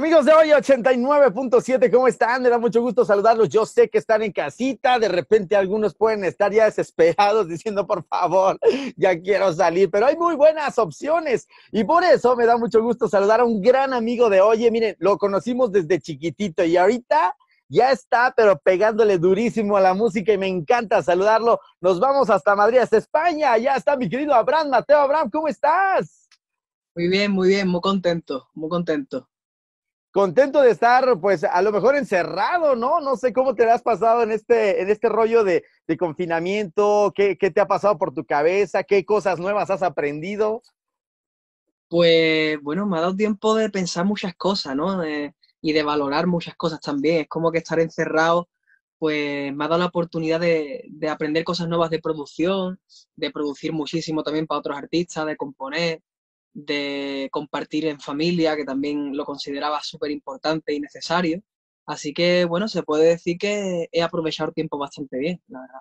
Amigos de hoy 89.7, ¿cómo están? Me da mucho gusto saludarlos. Yo sé que están en casita, de repente algunos pueden estar ya desesperados diciendo, por favor, ya quiero salir, pero hay muy buenas opciones y por eso me da mucho gusto saludar a un gran amigo de Oye, miren, lo conocimos desde chiquitito y ahorita ya está, pero pegándole durísimo a la música y me encanta saludarlo. Nos vamos hasta Madrid, hasta España. Ya está mi querido Abraham, Mateo Abraham, ¿cómo estás? Muy bien, muy bien, muy contento, muy contento contento de estar, pues, a lo mejor encerrado, ¿no? No sé cómo te has pasado en este, en este rollo de, confinamiento, ¿Qué, te ha pasado por tu cabeza, qué cosas nuevas has aprendido. Pues, bueno, me ha dado tiempo de pensar muchas cosas, ¿no? y de valorar muchas cosas también. Es como que estar encerrado, pues, me ha dado la oportunidad de, de aprender cosas nuevas de producción, de producir muchísimo también para otros artistas, de componer de compartir en familia, que también lo consideraba súper importante y necesario. Así que, bueno, se puede decir que he aprovechado el tiempo bastante bien, la verdad.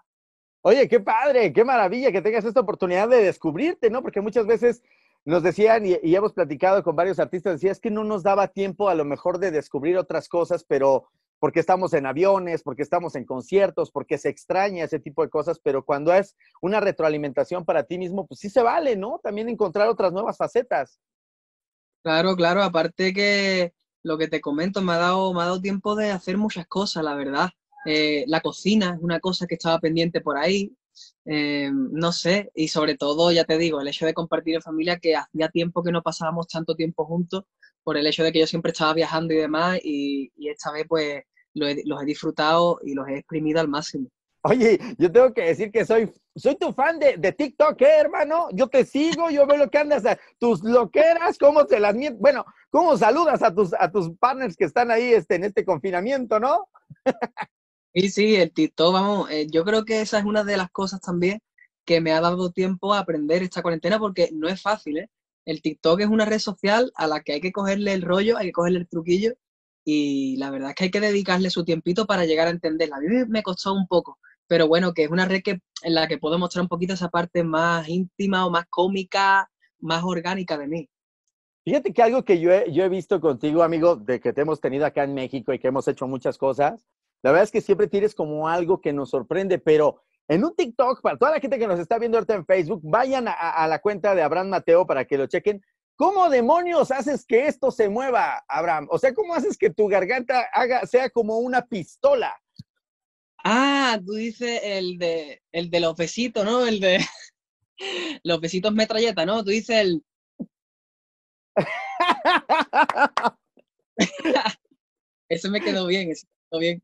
Oye, qué padre, qué maravilla que tengas esta oportunidad de descubrirte, ¿no? Porque muchas veces nos decían, y, y hemos platicado con varios artistas, decía, es que no nos daba tiempo a lo mejor de descubrir otras cosas, pero porque estamos en aviones, porque estamos en conciertos, porque se extraña ese tipo de cosas, pero cuando es una retroalimentación para ti mismo, pues sí se vale, ¿no? También encontrar otras nuevas facetas. Claro, claro, aparte que lo que te comento, me ha dado, me ha dado tiempo de hacer muchas cosas, la verdad. Eh, la cocina es una cosa que estaba pendiente por ahí, eh, no sé, y sobre todo, ya te digo, el hecho de compartir en familia, que hacía tiempo que no pasábamos tanto tiempo juntos, por el hecho de que yo siempre estaba viajando y demás, y, esta vez pues los he disfrutado y los he exprimido al máximo. Oye, yo tengo que decir que soy, soy tu fan de, de TikTok, ¿eh, hermano? Yo te sigo, yo veo lo que andas, tus loqueras, cómo te las bueno, cómo saludas a tus, a tus partners que están ahí este, en este confinamiento, ¿no? Sí, sí, el TikTok, vamos, eh, yo creo que esa es una de las cosas también que me ha dado tiempo a aprender esta cuarentena porque no es fácil, ¿eh? El TikTok es una red social a la que hay que cogerle el rollo, hay que cogerle el truquillo y la verdad es que hay que dedicarle su tiempito para llegar a entenderla. A mí me costó un poco, pero bueno, que es una red que, en la que puedo mostrar un poquito esa parte más íntima o más cómica, más orgánica de mí. Fíjate que algo que yo he, yo he visto contigo, amigo, de que te hemos tenido acá en México y que hemos hecho muchas cosas, la verdad es que siempre tienes como algo que nos sorprende, pero en un TikTok, para toda la gente que nos está viendo ahorita en Facebook, vayan a, a la cuenta de Abraham Mateo para que lo chequen. ¿Cómo demonios haces que esto se mueva, Abraham? O sea, ¿cómo haces que tu garganta haga, sea como una pistola? Ah, tú dices el de, el de los besitos, ¿no? El de los besitos metralleta, ¿no? Tú dices el... eso me quedó bien, eso me quedó bien.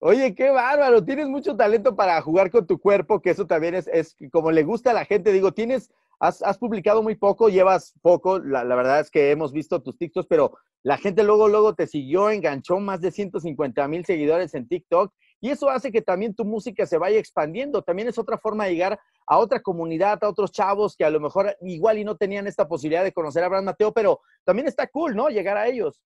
Oye, qué bárbaro, tienes mucho talento para jugar con tu cuerpo, que eso también es, es como le gusta a la gente. Digo, tienes Has, publicado muy poco, llevas poco, la, verdad es que hemos visto tus TikToks, pero la gente luego, luego te siguió, enganchó más de 150 mil seguidores en TikTok y eso hace que también tu música se vaya expandiendo. También es otra forma de llegar a otra comunidad, a otros chavos que a lo mejor igual y no tenían esta posibilidad de conocer a Abraham Mateo, pero también está cool, ¿no? Llegar a ellos.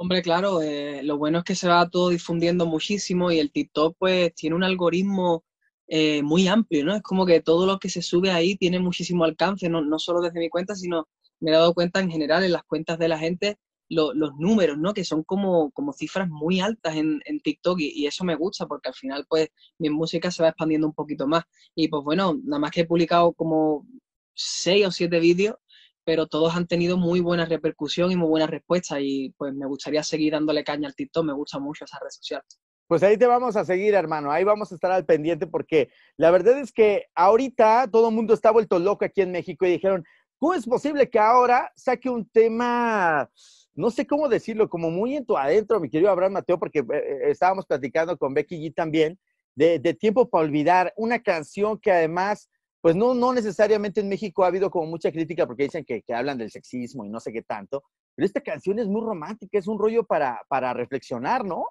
Hombre, claro, eh, lo bueno es que se va todo difundiendo muchísimo y el TikTok pues tiene un algoritmo eh, muy amplio, ¿no? Es como que todo lo que se sube ahí tiene muchísimo alcance, no, no solo desde mi cuenta, sino me he dado cuenta en general en las cuentas de la gente los números, ¿no? Que son como, como cifras muy altas en, en TikTok y, y, eso me gusta porque al final pues mi música se va expandiendo un poquito más. Y pues bueno, nada más que he publicado como seis o siete vídeos, pero todos han tenido muy buena repercusión y muy buena respuesta y pues me gustaría seguir dándole caña al TikTok, me gusta mucho esa red social. Pues ahí te vamos a seguir, hermano. Ahí vamos a estar al pendiente porque la verdad es que ahorita todo el mundo está vuelto loco aquí en México y dijeron, ¿cómo es posible que ahora saque un tema, no sé cómo decirlo, como muy en tu adentro, mi querido Abraham Mateo, porque eh, eh, estábamos platicando con Becky G también, de, Tiempo para Olvidar, una canción que además, pues no, no necesariamente en México ha habido como mucha crítica porque dicen que, que hablan del sexismo y no sé qué tanto, pero esta canción es muy romántica, es un rollo para, para reflexionar, ¿no?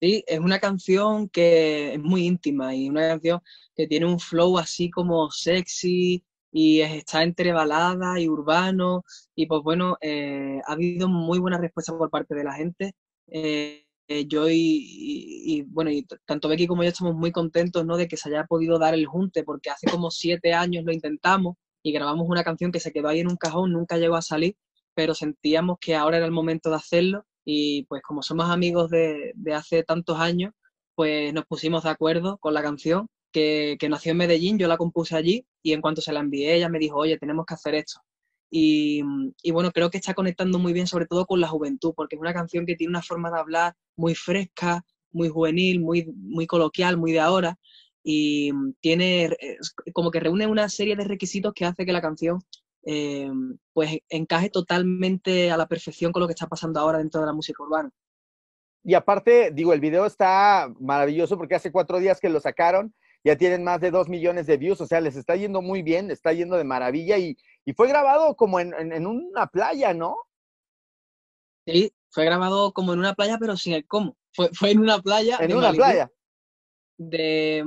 Sí, es una canción que es muy íntima y una canción que tiene un flow así como sexy y está entre balada y urbano y pues bueno, eh, ha habido muy buena respuesta por parte de la gente. Eh, eh, yo y, bueno, y tanto Becky como yo estamos muy contentos ¿no? de que se haya podido dar el junte porque hace como siete años lo intentamos y grabamos una canción que se quedó ahí en un cajón, nunca llegó a salir pero sentíamos que ahora era el momento de hacerlo y pues como somos amigos de, de hace tantos años, pues nos pusimos de acuerdo con la canción que, que, nació en Medellín, yo la compuse allí y en cuanto se la envié ella me dijo, oye, tenemos que hacer esto. Y, bueno, creo que está conectando muy bien sobre todo con la juventud, porque es una canción que tiene una forma de hablar muy fresca, muy juvenil, muy, muy coloquial, muy de ahora, y tiene como que reúne una serie de requisitos que hace que la canción eh, pues encaje totalmente a la perfección con lo que está pasando ahora dentro de la música urbana. Y aparte, digo, el video está maravilloso porque hace cuatro días que lo sacaron, ya tienen más de dos millones de views, o sea, les está yendo muy bien, está yendo de maravilla y, y fue grabado como en, en, en, una playa, ¿no? Sí, fue grabado como en una playa, pero sin el cómo. Fue, fue en una playa. En una Malibu, playa. De,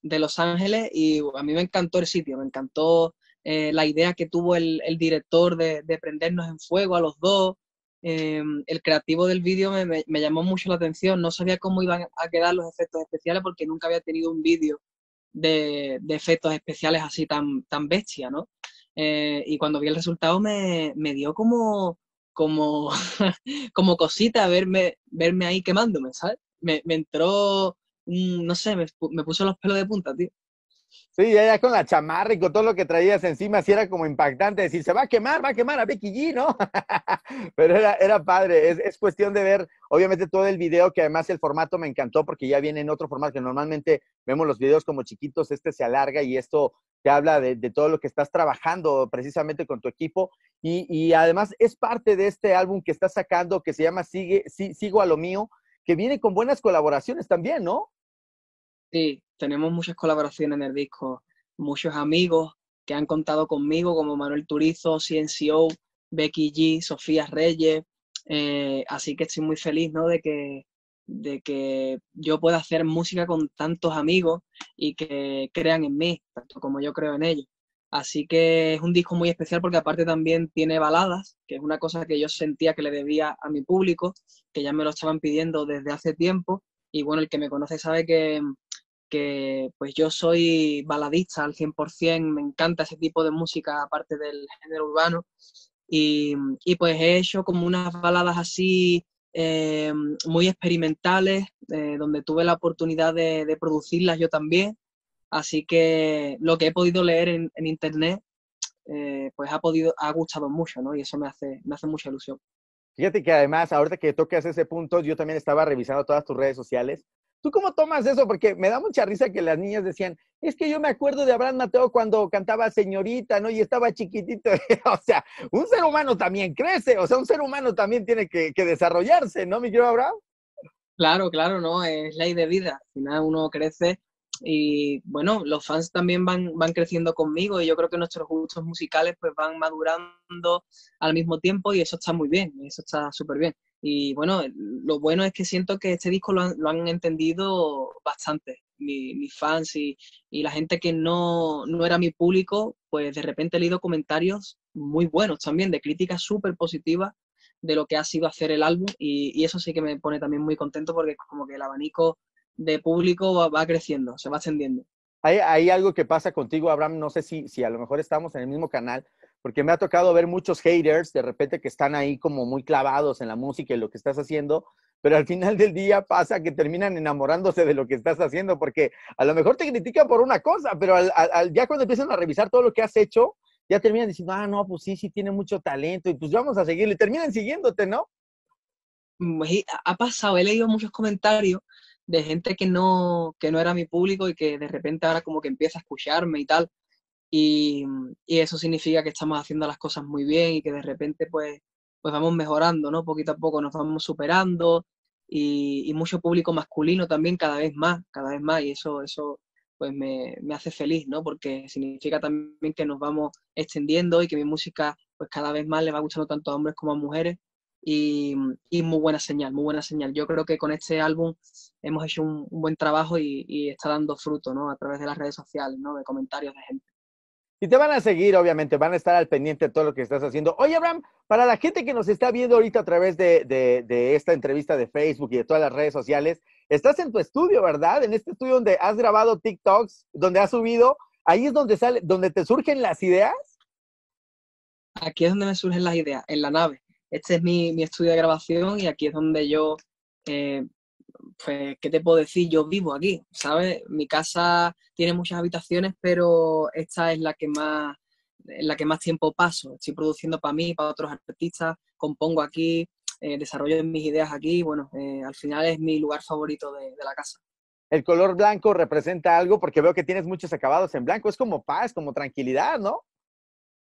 de, Los Ángeles y a mí me encantó el sitio, me encantó eh, la idea que tuvo el, el director de, de, prendernos en fuego a los dos. Eh, el creativo del vídeo me, me, me, llamó mucho la atención. No sabía cómo iban a quedar los efectos especiales porque nunca había tenido un vídeo de, de, efectos especiales así tan, tan bestia, ¿no? Eh, y cuando vi el resultado me, me dio como, como, como cosita verme, verme ahí quemándome, ¿sabes? Me, me entró, no sé, me, me puso los pelos de punta, tío. Sí, ya, ya, con la chamarra y con todo lo que traías encima, sí era como impactante decir, se va a quemar, va a quemar a Becky G, ¿no? Pero era, era padre, es, es, cuestión de ver, obviamente, todo el video, que además el formato me encantó porque ya viene en otro formato, que normalmente vemos los videos como chiquitos, este se alarga y esto te habla de, todo lo que estás trabajando precisamente con tu equipo. Y, y, además es parte de este álbum que estás sacando que se llama Sigue, sí, Sigo a lo mío, que viene con buenas colaboraciones también, ¿no? Sí, tenemos muchas colaboraciones en el disco, muchos amigos que han contado conmigo, como Manuel Turizo, CNCO, Becky G, Sofía Reyes, eh, así que estoy muy feliz ¿no? de, que, de que yo pueda hacer música con tantos amigos y que crean en mí, tanto como yo creo en ellos. Así que es un disco muy especial porque aparte también tiene baladas, que es una cosa que yo sentía que le debía a mi público, que ya me lo estaban pidiendo desde hace tiempo. Y bueno, el que me conoce sabe que, que pues yo soy baladista al 100%, me encanta ese tipo de música aparte del género urbano y, y pues he hecho como unas baladas así eh, muy experimentales eh, donde tuve la oportunidad de, producirlas yo también, así que lo que he podido leer en, en internet eh, pues ha podido, ha gustado mucho, ¿no? Y eso me hace, me hace mucha ilusión. Fíjate que además, ahorita que tocas ese punto, yo también estaba revisando todas tus redes sociales ¿Tú cómo tomas eso? Porque me da mucha risa que las niñas decían, es que yo me acuerdo de Abraham Mateo cuando cantaba señorita, ¿no? Y estaba chiquitito. o sea, un ser humano también crece, o sea, un ser humano también tiene que, que desarrollarse, ¿no, mi querido Abraham? Claro, claro, no, es ley de vida. Al final uno crece y bueno, los fans también van, van creciendo conmigo y yo creo que nuestros gustos musicales pues van madurando al mismo tiempo y eso está muy bien, eso está súper bien. Y bueno, lo bueno es que siento que este disco lo han, lo han entendido bastante, mis mi fans y, y, la gente que no, no, era mi público, pues de repente he leído comentarios muy buenos también, de críticas súper positivas de lo que ha sido hacer el álbum y, y, eso sí que me pone también muy contento porque como que el abanico de público va, va creciendo, se va ascendiendo. Hay, hay, algo que pasa contigo, Abraham, no sé si, si a lo mejor estamos en el mismo canal, porque me ha tocado ver muchos haters de repente que están ahí como muy clavados en la música y lo que estás haciendo, pero al final del día pasa que terminan enamorándose de lo que estás haciendo, porque a lo mejor te critican por una cosa, pero al, al, ya cuando empiezan a revisar todo lo que has hecho, ya terminan diciendo, ah, no, pues sí, sí tiene mucho talento y pues vamos a seguirle, terminan siguiéndote, ¿no? Ha pasado, he leído muchos comentarios de gente que no, que no era mi público y que de repente ahora como que empieza a escucharme y tal. Y, y, eso significa que estamos haciendo las cosas muy bien y que de repente pues, pues vamos mejorando, ¿no? Poquito a poco nos vamos superando y, y, mucho público masculino también cada vez más, cada vez más y eso, eso pues me, me, hace feliz, ¿no? Porque significa también que nos vamos extendiendo y que mi música pues cada vez más le va gustando tanto a hombres como a mujeres y, y muy buena señal, muy buena señal. Yo creo que con este álbum hemos hecho un, buen trabajo y, y, está dando fruto, ¿no? A través de las redes sociales, ¿no? De comentarios de gente. Y te van a seguir, obviamente, van a estar al pendiente de todo lo que estás haciendo. Oye, Abraham, para la gente que nos está viendo ahorita a través de, de, esta entrevista de Facebook y de todas las redes sociales, estás en tu estudio, ¿verdad? En este estudio donde has grabado TikToks, donde has subido, ahí es donde sale, donde te surgen las ideas. aquí es donde me surgen las ideas, en la nave. Este es mi, mi estudio de grabación y aquí es donde yo, eh, pues, ¿qué te puedo decir? Yo vivo aquí, ¿sabes? Mi casa tiene muchas habitaciones, pero esta es la que más, la que más tiempo paso. Estoy produciendo para mí, para otros artistas, compongo aquí, eh, desarrollo mis ideas aquí. Bueno, eh, al final es mi lugar favorito de, de la casa el color blanco representa algo porque veo que tienes muchos acabados en blanco. Es como paz, como tranquilidad, ¿no?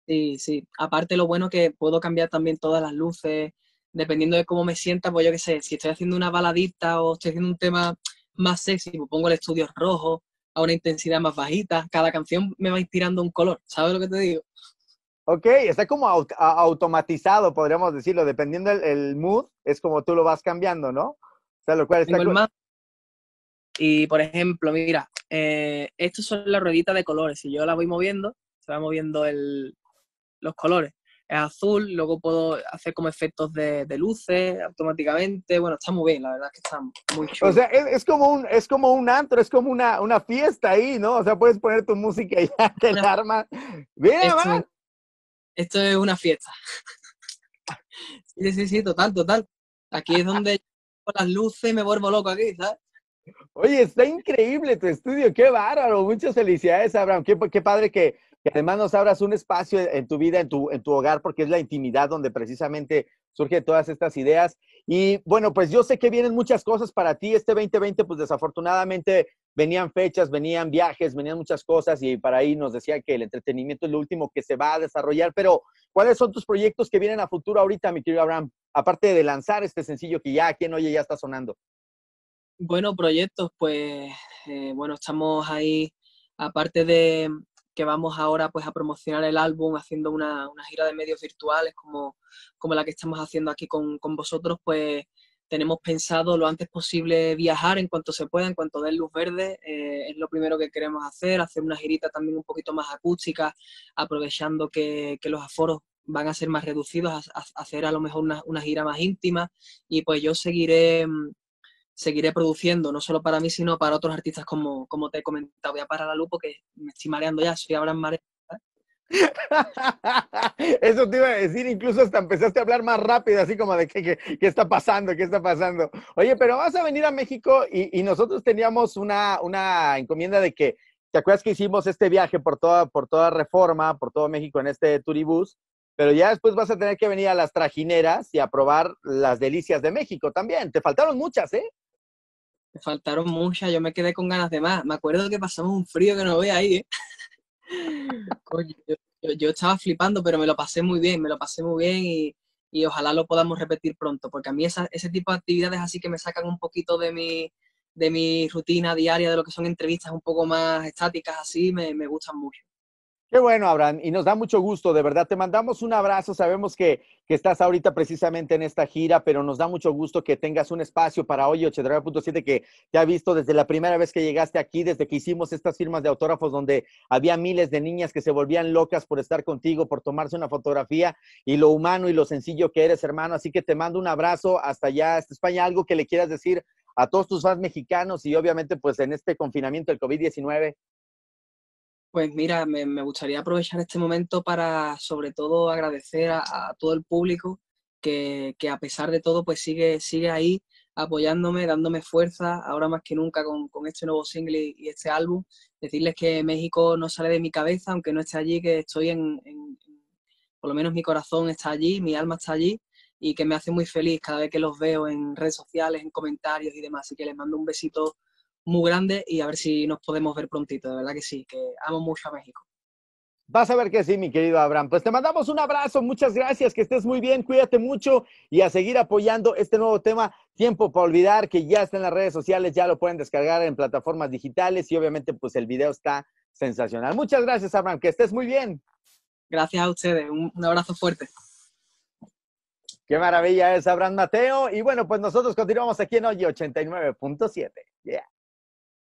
Sí, sí. Aparte lo bueno que puedo cambiar también todas las luces, dependiendo de cómo me sienta, pues yo qué sé, si estoy haciendo una baladita o estoy haciendo un tema más sexy, pues pongo el estudio rojo a una intensidad más bajita. Cada canción me va inspirando un color, ¿sabes lo que te digo? Ok, está como automatizado, podríamos decirlo, dependiendo del mood, es como tú lo vas cambiando, ¿no? O sea, lo cual está... Y por ejemplo, mira, eh, estas son las rueditas de colores. Si yo la voy moviendo, se va moviendo el, los colores. Es azul, luego puedo hacer como efectos de, luces automáticamente. Bueno, está muy bien, la verdad es que está muy chulo. O sea, es, como un, es como un antro, es como una, una fiesta ahí, ¿no? O sea, puedes poner tu música y ya te arma. esto, esto es una fiesta. sí, sí, sí, total, total. Aquí es donde con las luces me vuelvo loco aquí, ¿sabes? Oye, está increíble tu estudio, qué bárbaro. Muchas felicidades, Abraham. Qué, qué padre que, que además nos abras un espacio en tu vida, en tu, en tu hogar, porque es la intimidad donde precisamente surgen todas estas ideas. Y bueno, pues yo sé que vienen muchas cosas para ti. Este 2020, pues desafortunadamente venían fechas, venían viajes, venían muchas cosas y para ahí nos decía que el entretenimiento es lo último que se va a desarrollar. Pero, ¿cuáles son tus proyectos que vienen a futuro ahorita, mi querido Abraham? Aparte de lanzar este sencillo que ya, quien oye, ya está sonando. Bueno, proyectos, pues, eh, bueno, estamos ahí, aparte de, que vamos ahora pues a promocionar el álbum haciendo una, gira de medios virtuales como, como la que estamos haciendo aquí con, vosotros, pues tenemos pensado lo antes posible viajar en cuanto se pueda, en cuanto den luz verde, eh, es lo primero que queremos hacer, hacer una girita también un poquito más acústica, aprovechando que, los aforos van a ser más reducidos, hacer a lo mejor una, una gira más íntima y pues yo seguiré mm, seguiré produciendo, no solo para mí, sino para otros artistas como, como te he comentado. Voy a parar la luz porque me estoy mareando ya, soy Abraham Mare. Eso te iba a decir, incluso hasta empezaste a hablar más rápido, así como de qué, qué, está pasando, qué está pasando. Oye, pero vas a venir a México y, y, nosotros teníamos una, una encomienda de que, ¿te acuerdas que hicimos este viaje por toda, por toda Reforma, por todo México en este turibús? Pero ya después vas a tener que venir a las trajineras y a probar las delicias de México también. Te faltaron muchas, ¿eh? Me faltaron muchas, yo me quedé con ganas de más. Me acuerdo que pasamos un frío que no voy ahí, ¿eh? yo, estaba flipando, pero me lo pasé muy bien, me lo pasé muy bien y, y ojalá lo podamos repetir pronto, porque a mí ese tipo de actividades así que me sacan un poquito de mi, de mi rutina diaria, de lo que son entrevistas un poco más estáticas así, me, me gustan mucho. Qué bueno, Abraham, y nos da mucho gusto, de verdad. Te mandamos un abrazo. Sabemos que, que estás ahorita precisamente en esta gira, pero nos da mucho gusto que tengas un espacio para hoy 89.7 que te ha visto desde la primera vez que llegaste aquí, desde que hicimos estas firmas de autógrafos donde había miles de niñas que se volvían locas por estar contigo, por tomarse una fotografía y lo humano y lo sencillo que eres, hermano. Así que te mando un abrazo hasta allá, hasta España. Algo que le quieras decir a todos tus fans mexicanos y obviamente pues en este confinamiento del COVID-19. Pues mira, me, gustaría aprovechar este momento para sobre todo agradecer a, todo el público que, a pesar de todo pues sigue, sigue ahí apoyándome, dándome fuerza, ahora más que nunca con, este nuevo single y, este álbum. Decirles que México no sale de mi cabeza, aunque no esté allí, que estoy en, en, por lo menos mi corazón está allí, mi alma está allí y que me hace muy feliz cada vez que los veo en redes sociales, en comentarios y demás. Así que les mando un besito muy grande y a ver si nos podemos ver prontito, de verdad que sí, que amo mucho a México. Vas a ver que sí, mi querido Abraham. Pues te mandamos un abrazo, muchas gracias, que estés muy bien, cuídate mucho y a seguir apoyando este nuevo tema, Tiempo para Olvidar, que ya está en las redes sociales, ya lo pueden descargar en plataformas digitales y obviamente pues el video está sensacional. Muchas gracias, Abraham, que estés muy bien. Gracias a ustedes, un, un abrazo fuerte. Qué maravilla es Abraham Mateo. Y bueno, pues nosotros continuamos aquí en Hoy 89.7. Yeah.